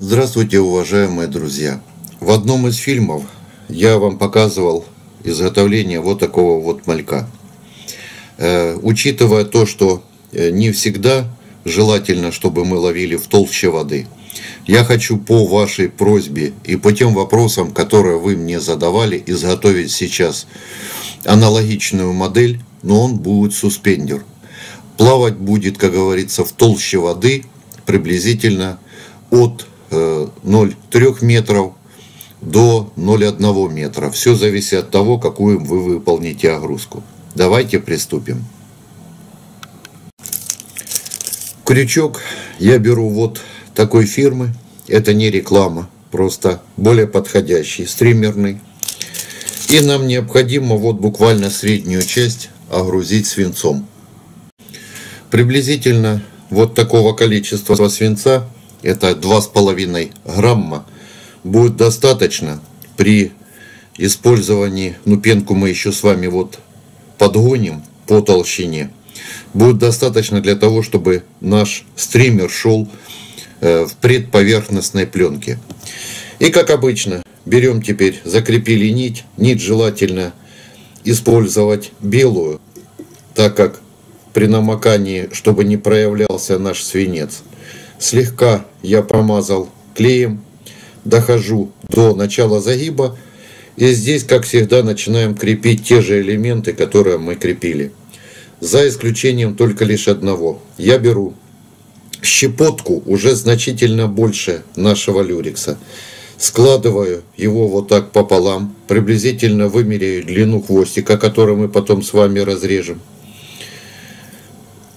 Здравствуйте, уважаемые друзья! В одном из фильмов я вам показывал изготовление вот такого вот малька. Э, учитывая то, что э, не всегда желательно, чтобы мы ловили в толще воды, я хочу по вашей просьбе и по тем вопросам, которые вы мне задавали, изготовить сейчас аналогичную модель, но он будет суспендер. Плавать будет, как говорится, в толще воды приблизительно от 0,3 э, метров до 0,1 метра. Все зависит от того, какую вы выполните огрузку. Давайте приступим. Крючок я беру вот такой фирмы. Это не реклама, просто более подходящий, стримерный. И нам необходимо вот буквально среднюю часть огрузить свинцом. Приблизительно вот такого количества свинца это 2,5 грамма, будет достаточно при использовании, ну пенку мы еще с вами вот подгоним по толщине, будет достаточно для того, чтобы наш стример шел э, в предповерхностной пленке. И как обычно, берем теперь, закрепили нить, нить желательно использовать белую, так как при намокании, чтобы не проявлялся наш свинец – Слегка я промазал клеем, дохожу до начала загиба. И здесь, как всегда, начинаем крепить те же элементы, которые мы крепили. За исключением только лишь одного. Я беру щепотку уже значительно больше нашего люрикса. Складываю его вот так пополам, приблизительно вымеряю длину хвостика, который мы потом с вами разрежем.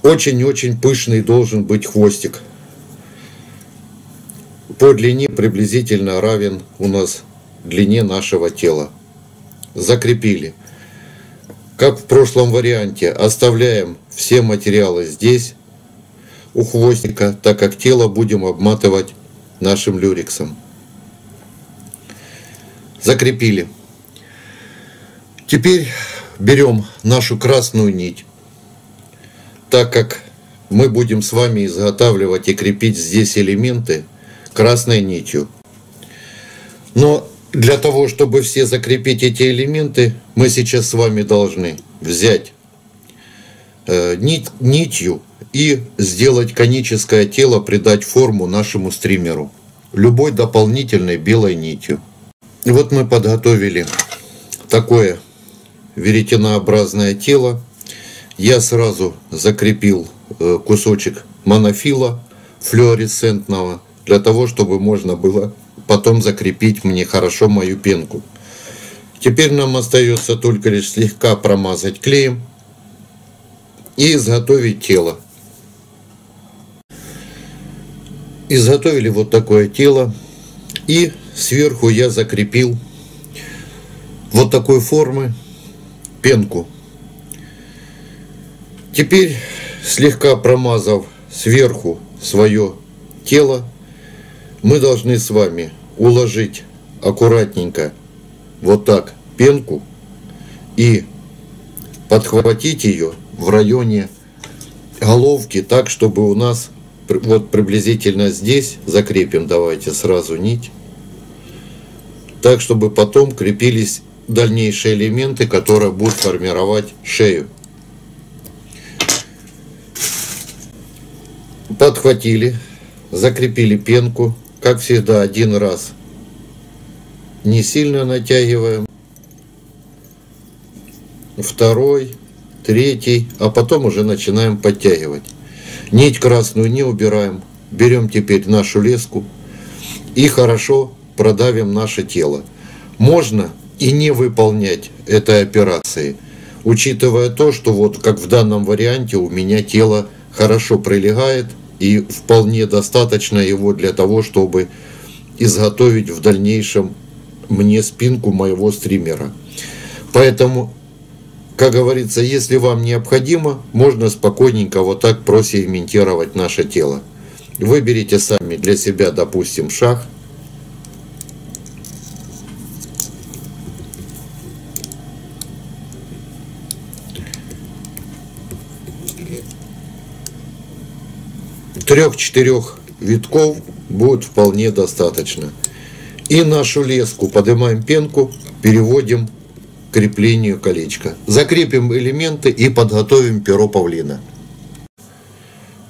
Очень-очень пышный должен быть хвостик по длине приблизительно равен у нас длине нашего тела. Закрепили. Как в прошлом варианте, оставляем все материалы здесь, у хвостика, так как тело будем обматывать нашим люрексом. Закрепили. Теперь берем нашу красную нить, так как мы будем с вами изготавливать и крепить здесь элементы, красной нитью. Но для того, чтобы все закрепить эти элементы, мы сейчас с вами должны взять э, нить, нитью и сделать коническое тело, придать форму нашему стримеру любой дополнительной белой нитью. Вот мы подготовили такое веретенообразное тело. Я сразу закрепил э, кусочек монофила флуоресцентного для того, чтобы можно было потом закрепить мне хорошо мою пенку. Теперь нам остается только лишь слегка промазать клеем и изготовить тело. Изготовили вот такое тело и сверху я закрепил вот такой формы пенку. Теперь слегка промазав сверху свое тело, мы должны с вами уложить аккуратненько вот так пенку и подхватить ее в районе головки так, чтобы у нас вот приблизительно здесь закрепим, давайте сразу нить, так, чтобы потом крепились дальнейшие элементы, которые будут формировать шею. Подхватили, закрепили пенку, как всегда, один раз не сильно натягиваем. Второй, третий, а потом уже начинаем подтягивать. Нить красную не убираем. Берем теперь нашу леску и хорошо продавим наше тело. Можно и не выполнять этой операции, учитывая то, что вот как в данном варианте у меня тело хорошо прилегает – и вполне достаточно его для того, чтобы изготовить в дальнейшем мне спинку моего стримера. Поэтому, как говорится, если вам необходимо, можно спокойненько вот так просегментировать наше тело. Выберите сами для себя, допустим, шаг – трех-четырех витков будет вполне достаточно. И нашу леску поднимаем пенку, переводим к креплению колечка. Закрепим элементы и подготовим перо павлина.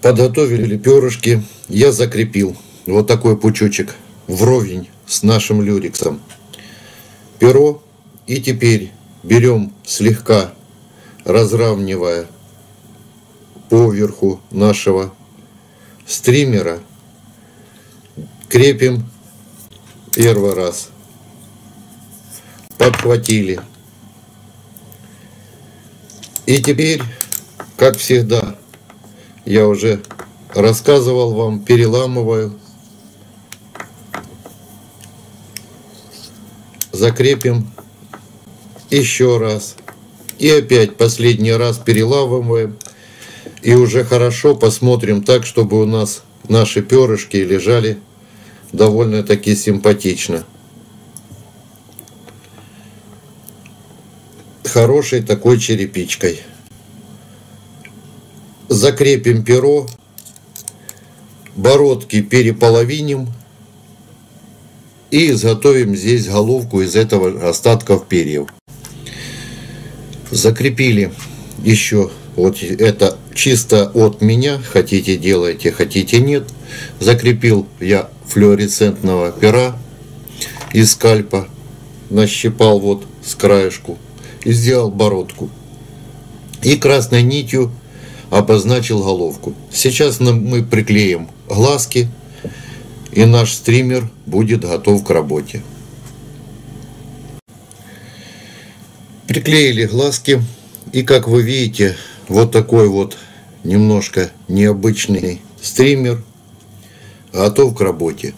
Подготовили перышки, я закрепил вот такой пучочек вровень с нашим люрексом. Перо и теперь берем слегка разравнивая поверху нашего стримера, крепим первый раз, подхватили. И теперь, как всегда, я уже рассказывал вам, переламываю, закрепим еще раз. И опять последний раз переламываем. И уже хорошо посмотрим так, чтобы у нас наши перышки лежали довольно-таки симпатично. Хорошей такой черепичкой. Закрепим перо, бородки переполовиним и изготовим здесь головку из этого остатков перьев. Закрепили еще вот это чисто от меня, хотите делайте, хотите нет. Закрепил я флуоресцентного пера из скальпа, нащипал вот с краешку и сделал бородку. И красной нитью обозначил головку. Сейчас мы приклеим глазки, и наш стример будет готов к работе. Приклеили глазки, и как вы видите, вот такой вот немножко необычный стример готов к работе.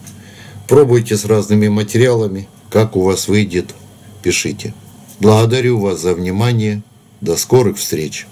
Пробуйте с разными материалами, как у вас выйдет, пишите. Благодарю вас за внимание. До скорых встреч!